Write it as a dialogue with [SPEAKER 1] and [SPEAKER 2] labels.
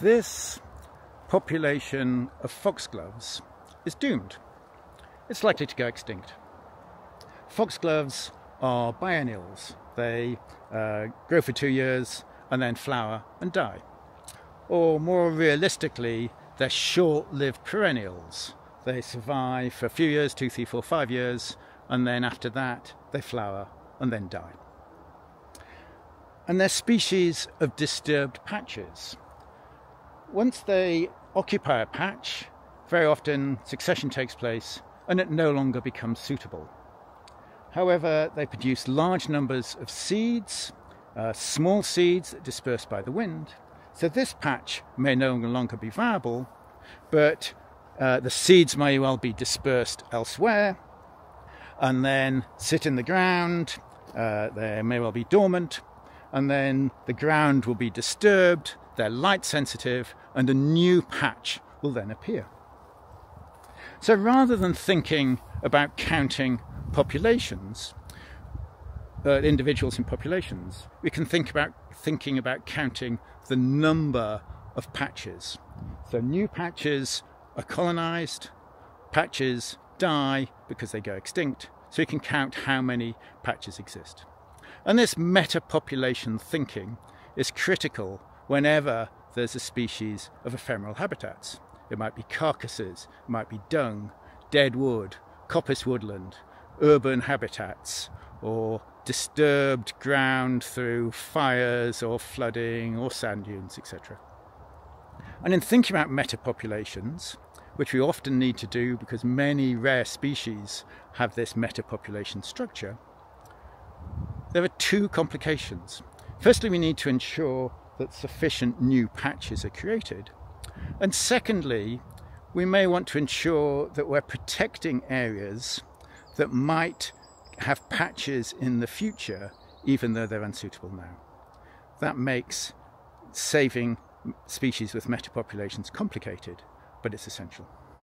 [SPEAKER 1] This population of foxgloves is doomed. It's likely to go extinct. Foxgloves are biennials. They uh, grow for two years and then flower and die. Or more realistically, they're short-lived perennials. They survive for a few years, two, three, four, five years, and then after that they flower and then die. And they're species of disturbed patches. Once they occupy a patch, very often succession takes place and it no longer becomes suitable. However, they produce large numbers of seeds, uh, small seeds dispersed by the wind. So this patch may no longer be viable, but uh, the seeds may well be dispersed elsewhere and then sit in the ground. Uh, they may well be dormant, and then the ground will be disturbed, they're light sensitive, and a new patch will then appear. So rather than thinking about counting populations, uh, individuals in populations, we can think about thinking about counting the number of patches. So new patches are colonized, patches die because they go extinct, so we can count how many patches exist. And this meta-population thinking is critical whenever there's a species of ephemeral habitats. It might be carcasses, it might be dung, dead wood, coppice woodland, urban habitats, or disturbed ground through fires or flooding or sand dunes, etc. And in thinking about metapopulations, which we often need to do because many rare species have this metapopulation structure, there are two complications. Firstly, we need to ensure that sufficient new patches are created. And secondly, we may want to ensure that we're protecting areas that might have patches in the future, even though they're unsuitable now. That makes saving species with metapopulations complicated, but it's essential.